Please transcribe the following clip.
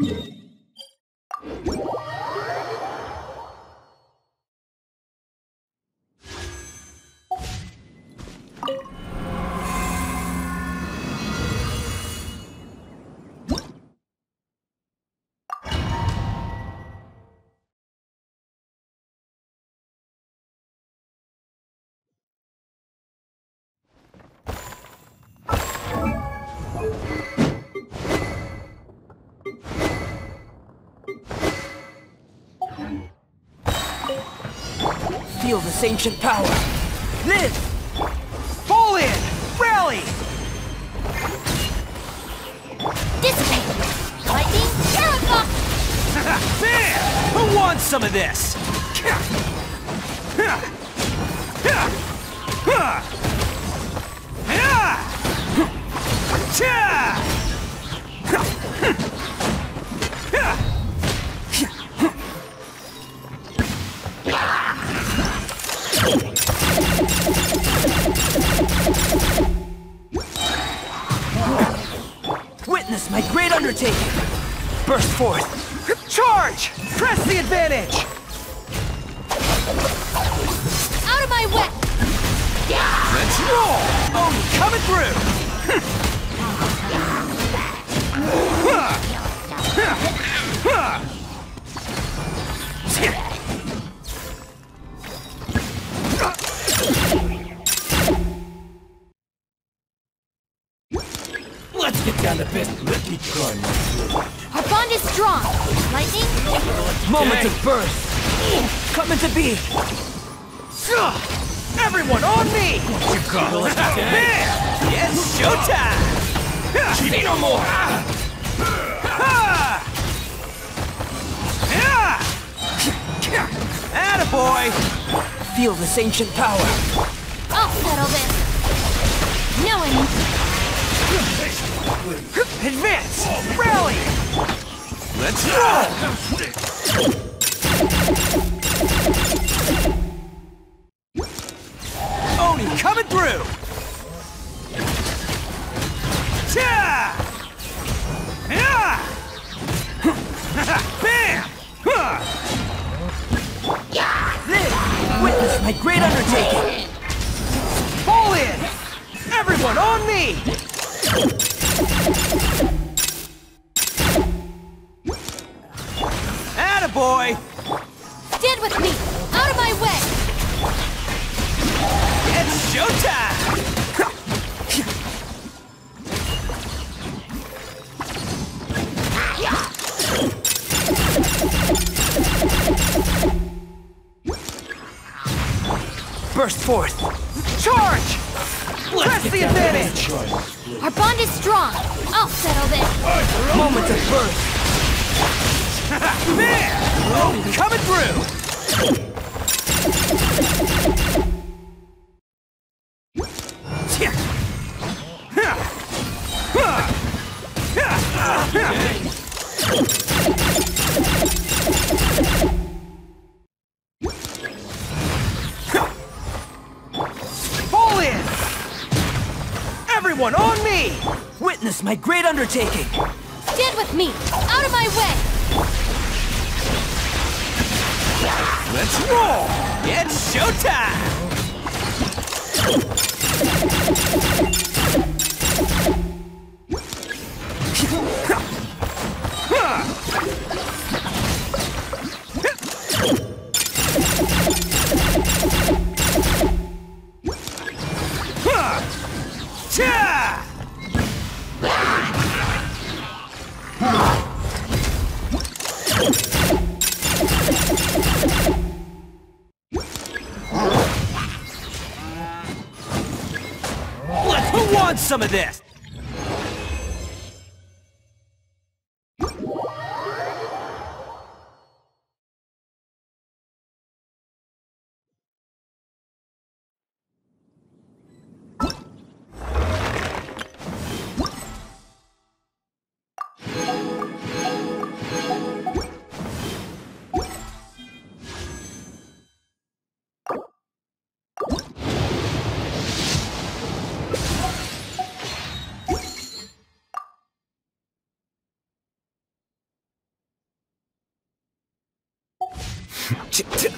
Yeah. Feel this ancient power. Live! Fall in! Rally! Dissipate! Lightning, Paragon! Man! Who wants some of this? Witness my great undertaking! Burst forth! Charge! Press the advantage! Out of my way! Let's roll! Oni coming through! Let's get down to business. Let me try my Our bond is strong! Lightning, Moment of birth! Coming to be! Everyone on me! You call it Man! It's showtime! See no more! Attaboy! Feel this ancient power. I'll settle this! No one Advance! Rally! Let's go! Oni coming through! Cha! Yeah! Bam! Huh! This! Witness my great undertaking! Fall in! Everyone on me! Burst forth! Charge! Let's Press the advantage! Our bond is strong! I'll settle this! Moment of birth! Man! Oh, coming through! On me! Witness my great undertaking! Stand with me! Out of my way! Let's roll! It's showtime! Wants some of this? ちっっ